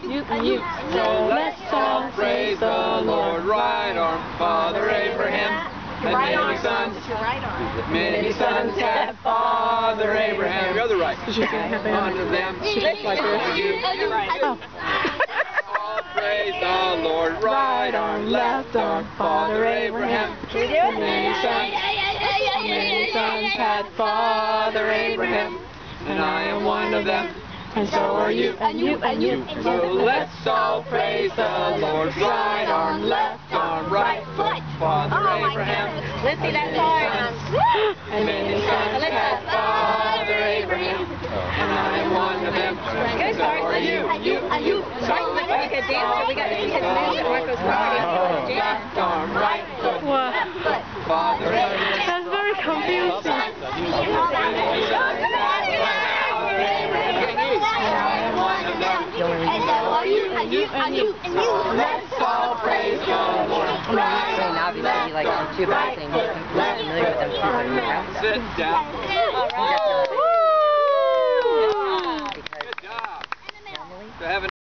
You you. So let's all praise the Lord. Right arm, Father Abraham. And many sons, many sons had Father Abraham. Your other right. Have One of them. like this. Oh. All praise the Lord. Right arm, left arm, Father Abraham. Many sons, many sons had Father Abraham. And I am one of them. And so are you. And you, and you. So let's all praise the Lord. Right arm, left arm, right foot, Father oh, Abraham. Let's see that hard. And many sons had Father Abraham. And I am one of them. Good, So are you. And you, and you. Right, let's make a dancer. We got to see his moves at Marco's party. Left arm, right foot, Wow. Father Abraham. That's very confusing. Don't worry. And you, and you, and you, and you. Let's all praise God. I mean, obviously like I'm familiar with them too, you have. Sit down. Woo! Good job. Good job. Normally,